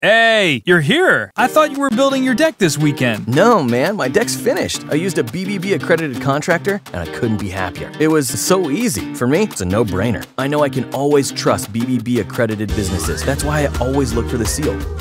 Hey, you're here. I thought you were building your deck this weekend. No, man, my deck's finished. I used a BBB accredited contractor and I couldn't be happier. It was so easy. For me, it's a no brainer. I know I can always trust BBB accredited businesses. That's why I always look for the seal.